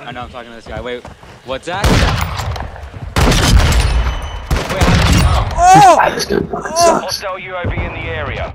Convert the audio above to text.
I know I'm talking to this guy. Wait, what's that? Wait, how did you know? Oh! Hostile oh! UAV in the area.